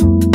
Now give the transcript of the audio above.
you